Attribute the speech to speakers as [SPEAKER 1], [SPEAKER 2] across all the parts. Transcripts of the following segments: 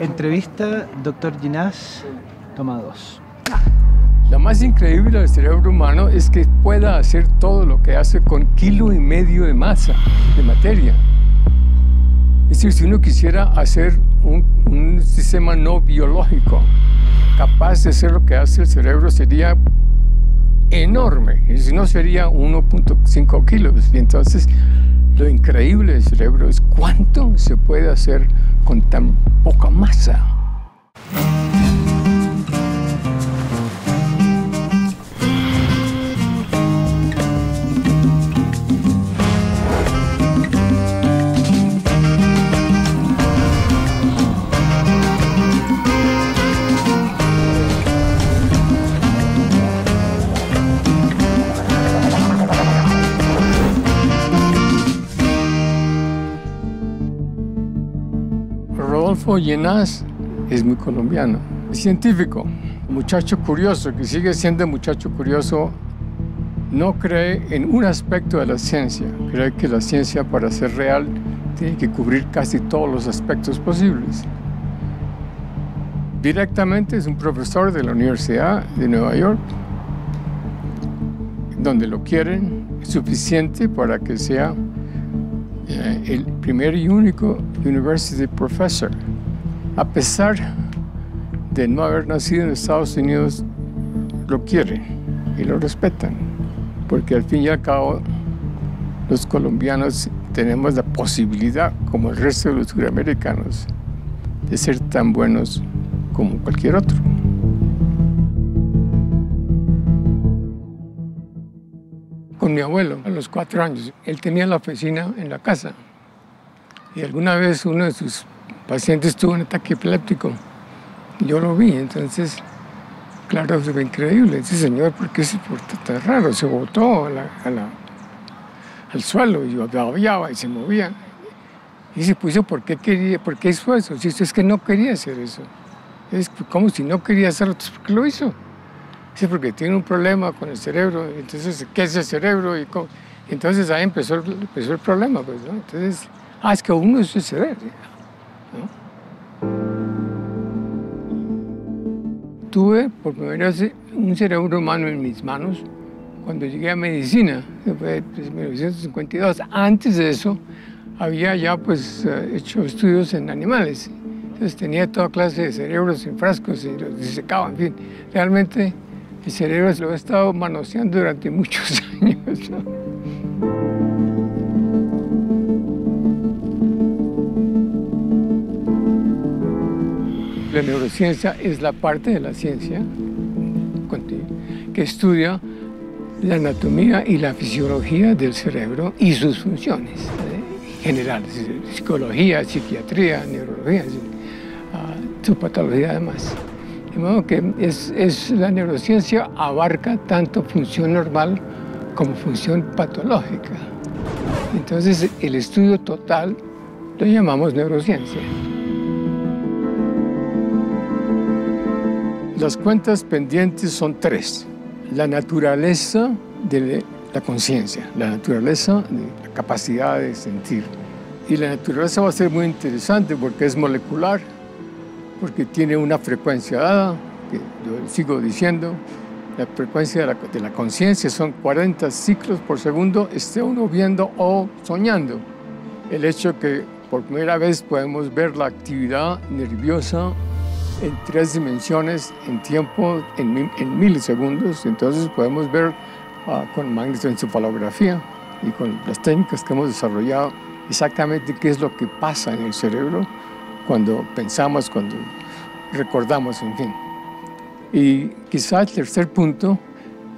[SPEAKER 1] Entrevista, doctor Ginás, toma dos.
[SPEAKER 2] Lo más increíble del cerebro humano es que pueda hacer todo lo que hace con kilo y medio de masa, de materia. Es decir, si uno quisiera hacer un, un sistema no biológico capaz de hacer lo que hace el cerebro, sería enorme. Y si no, sería 1.5 kilos. Y entonces, lo increíble del cerebro es cuánto se puede hacer con tan poca masa. Rodolfo Llenás es muy colombiano, es científico, muchacho curioso, que sigue siendo muchacho curioso, no cree en un aspecto de la ciencia, cree que la ciencia para ser real tiene que cubrir casi todos los aspectos posibles. Directamente es un profesor de la Universidad de Nueva York, donde lo quieren suficiente para que sea eh, el primer y único University Professor. A pesar de no haber nacido en Estados Unidos, lo quieren y lo respetan, porque al fin y al cabo los colombianos tenemos la posibilidad, como el resto de los suramericanos, de ser tan buenos como cualquier otro. Mi abuelo, a los cuatro años, él tenía la oficina en la casa y alguna vez uno de sus pacientes tuvo un ataque epiléptico. Yo lo vi, entonces, claro, fue increíble. Ese señor, ¿por qué se portó tan raro? Se botó a la, a la, al suelo y babeaba y se movía. Y se puso, ¿por qué quería, por qué hizo eso? Si es que no quería hacer eso. Es como si no quería hacerlo, ¿por qué lo hizo? Sí, porque tiene un problema con el cerebro. Entonces, ¿qué es el cerebro? Y, cómo? entonces ahí empezó, empezó el problema, pues, ¿no? Entonces, ah, es que uno es el cerebro. ¿no? Tuve por primera vez un cerebro humano en mis manos cuando llegué a medicina, pues, en 1952. Antes de eso, había ya pues hecho estudios en animales. Entonces tenía toda clase de cerebros en frascos y los disecaba, en fin. Realmente el cerebro lo he estado manoseando durante muchos años. La neurociencia es la parte de la ciencia que estudia la anatomía y la fisiología del cerebro y sus funciones ¿eh? generales, psicología, psiquiatría, neurología, uh, su patología además. De modo que es, es, la neurociencia abarca tanto función normal como función patológica. Entonces el estudio total lo llamamos neurociencia. Las cuentas pendientes son tres. La naturaleza de la conciencia, la naturaleza de la capacidad de sentir. Y la naturaleza va a ser muy interesante porque es molecular, porque tiene una frecuencia dada, que yo sigo diciendo, la frecuencia de la, la conciencia son 40 ciclos por segundo, esté uno viendo o soñando. El hecho que por primera vez podemos ver la actividad nerviosa en tres dimensiones en tiempo, en, en milisegundos. Entonces podemos ver uh, con magnetoencefalografía y con las técnicas que hemos desarrollado exactamente qué es lo que pasa en el cerebro cuando pensamos, cuando recordamos, en fin. Y quizá el tercer punto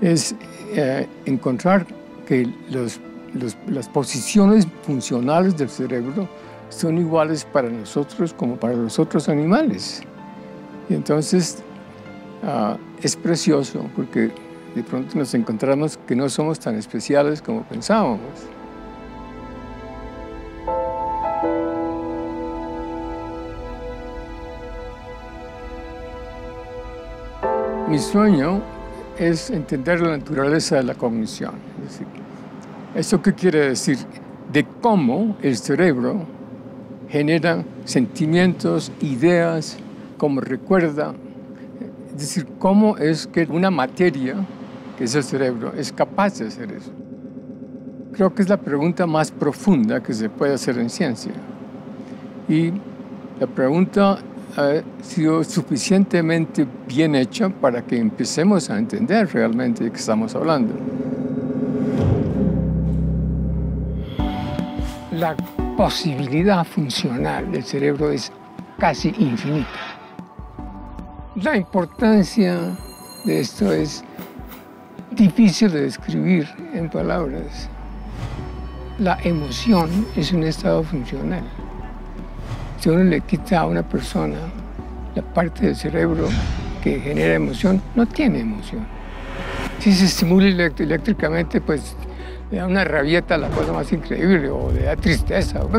[SPEAKER 2] es eh, encontrar que los, los, las posiciones funcionales del cerebro son iguales para nosotros como para los otros animales. Y entonces uh, es precioso porque de pronto nos encontramos que no somos tan especiales como pensábamos. Mi sueño es entender la naturaleza de la cognición. Es decir, ¿Eso qué quiere decir? De cómo el cerebro genera sentimientos, ideas, cómo recuerda. Es decir, cómo es que una materia, que es el cerebro, es capaz de hacer eso. Creo que es la pregunta más profunda que se puede hacer en ciencia. Y la pregunta ha sido suficientemente bien hecha para que empecemos a entender realmente de qué estamos hablando. La posibilidad funcional del cerebro es casi infinita. La importancia de esto es difícil de describir en palabras. La emoción es un estado funcional. Si uno le quita a una persona la parte del cerebro que genera emoción, no tiene emoción. Si se estimula eléctricamente, pues le da una rabieta, la cosa más increíble, o le da tristeza. O,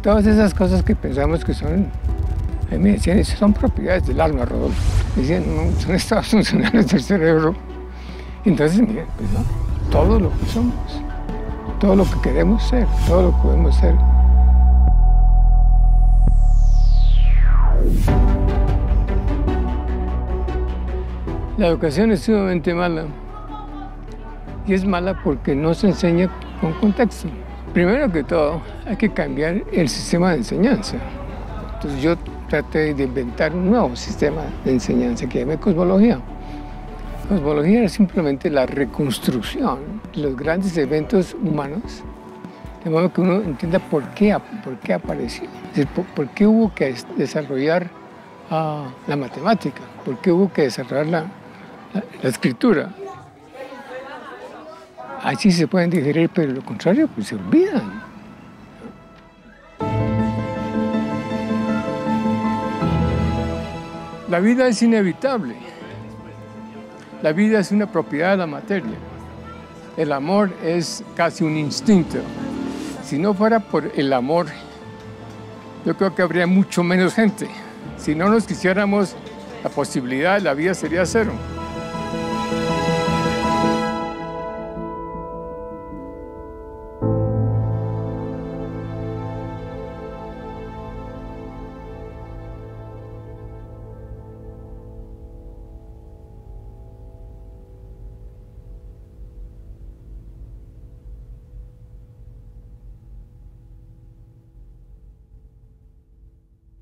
[SPEAKER 2] todas esas cosas que pensamos que son, a son propiedades del alma, Rodolfo. Decían, no, son estados funcionales del cerebro. Entonces, miren, pues no, todo lo que somos, todo lo que queremos ser, todo lo que podemos ser. La educación es sumamente mala. Y es mala porque no se enseña con contexto. Primero que todo, hay que cambiar el sistema de enseñanza. Entonces yo traté de inventar un nuevo sistema de enseñanza que llama cosmología. Cosmología es simplemente la reconstrucción de los grandes eventos humanos, de modo que uno entienda por qué, por qué apareció, es decir, por, qué hubo que desarrollar uh, la matemática, por qué hubo que desarrollar la, la, escritura. Así se pueden digerir, pero lo contrario, pues se olvidan. La vida es inevitable. La vida es una propiedad de la materia. El amor es casi un instinto. Si no fuera por el amor, yo creo que habría mucho menos gente. Si no nos quisiéramos la posibilidad, la vida sería cero.